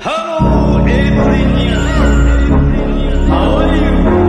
Hello, everybody. How are you?